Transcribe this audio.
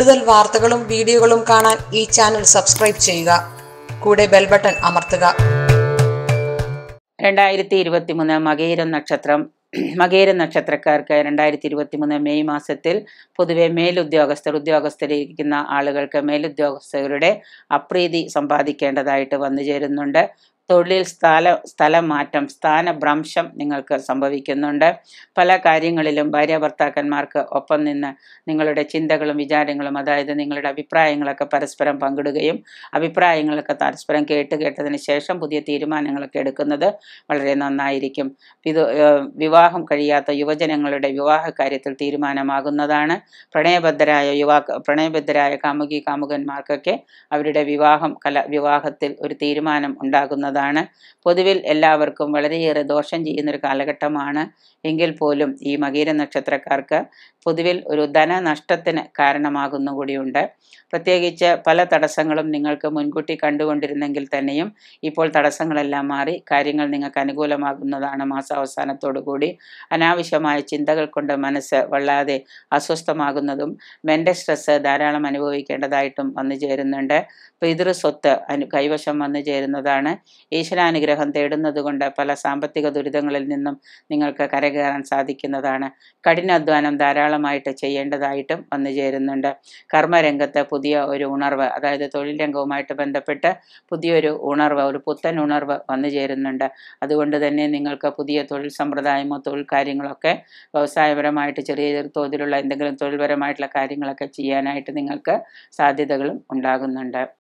കൂടുതൽ വാർത്തകളും വീഡിയോകളും കാണാൻ ഈ ചാനൽ സബ്സ്ക്രൈബ് ചെയ്യുക. കൂടെ ബെൽ ബട്ടൺ അമർത്തുക. രണ്ടായിരത്തി ഇരുപത്തി മൂന്ന് മകേരം നക്ഷത്രം മകേര നക്ഷത്രക്കാർക്ക് രണ്ടായിരത്തി ഇരുപത്തി മൂന്ന് മെയ് മാസത്തിൽ പൊതുവെ മേലുദ്യോഗസ്ഥർ ഉദ്യോഗസ്ഥരിരിക്കുന്ന ആളുകൾക്ക് മേലുദ്യോഗസ്ഥരുടെ അപ്രീതി സമ്പാദിക്കേണ്ടതായിട്ട് വന്നു ചേരുന്നുണ്ട് തൊഴിൽ സ്ഥല സ്ഥലമാറ്റം സ്ഥാനഭ്രംശം നിങ്ങൾക്ക് സംഭവിക്കുന്നുണ്ട്. പല കാര്യങ്ങളിലും ഭാര്യ ഭർത്താക്കന്മാർക്ക് ഒപ്പം നിന്ന് നിങ്ങളുടെ ചിന്തകളും വിചാരങ്ങളും അതായത് നിങ്ങളുടെ അഭിപ്രായങ്ങളൊക്കെ പരസ്പരം പങ്കിടുകയും അഭിപ്രായങ്ങളൊക്കെ പരസ്പരം കേട്ട് കേട്ടതിന് ശേഷം പുതിയ തീരുമാനങ്ങളൊക്കെ എടുക്കുന്നത് വളരെ നന്നായിരിക്കും. ഇത് വിവാഹം കഴിയാത്ത യുവജനങ്ങളുടെ വിവാഹ കാര്യത്തിൽ തീരുമാനമാകുന്നതാണ്. പ്രണയബദ്ധരായ യുവാ പ്രണയബദ്ധരായ കാമുകി കാമുകന്മാർക്കൊക്കെ അവരുടെ വിവാഹം കല വിവാഹത്തിൽ ഒരു തീരുമാനം ഉണ്ടാകുന്നതാണ്. പൊതുവിൽ എല്ലാവർക്കും വളരെയേറെ ദോഷം ചെയ്യുന്നൊരു കാലഘട്ടമാണ്. എങ്കിൽ പോലും ഈ മകീര നക്ഷത്രക്കാർക്ക് പൊതുവിൽ ഒരു ധനനഷ്ടത്തിന് കാരണമാകുന്നു കൂടിയുണ്ട് പ്രത്യേകിച്ച് പല തടസ്സങ്ങളും നിങ്ങൾക്ക് മുൻകൂട്ടി കണ്ടുകൊണ്ടിരുന്നെങ്കിൽ തന്നെയും ഇപ്പോൾ തടസ്സങ്ങളെല്ലാം മാറി കാര്യങ്ങൾ നിങ്ങൾക്ക് അനുകൂലമാകുന്നതാണ് മാസാവസാനത്തോടു കൂടി അനാവശ്യമായ ചിന്തകൾ കൊണ്ട് മനസ്സ് വള്ളാതെ അസ്വസ്ഥമാകുന്നതും മെന്റൽ സ്ട്രെസ് ധാരാളം അനുഭവിക്കേണ്ടതായിട്ടും വന്നു ചേരുന്നുണ്ട്. പിതൃ സ്വത്ത് അനു കൈവശം വന്നു ചേരുന്നതാണ്. ഈശ്വരാനുഗ്രഹം തേടുന്നത് കൊണ്ട് പല സാമ്പത്തിക ദുരിതങ്ങളിൽ നിന്നും നിങ്ങൾക്ക് കരകയറാൻ സാധിക്കുന്നതാണ്. കഠിനാധ്വാനം ധാരാളമായിട്ട് ചെയ്യേണ്ടതായിട്ടും വന്നു ചേരുന്നുണ്ട്. കർമ്മരംഗത്ത് പുതിയ ഒരു ഉണർവ് അതായത് തൊഴിൽ രംഗവുമായിട്ട് ബന്ധപ്പെട്ട് പുതിയൊരു ഉണർവ് ഒരു പുത്തൻ ഉണർവ് വന്നു ചേരുന്നുണ്ട്. അതുകൊണ്ട് തന്നെ നിങ്ങൾക്ക് പുതിയ തൊഴിൽ സമ്പ്രദായമോ തൊഴിൽ കാര്യങ്ങളൊക്കെ വ്യവസായപരമായിട്ട് ചെറിയ തോതിലുള്ള എന്തെങ്കിലും തൊഴിൽപരമായിട്ടുള്ള കാര്യങ്ങളൊക്കെ ചെയ്യാനായിട്ട് നിങ്ങൾക്ക് സാധ്യതകളും ഉണ്ടാകുന്നുണ്ട്.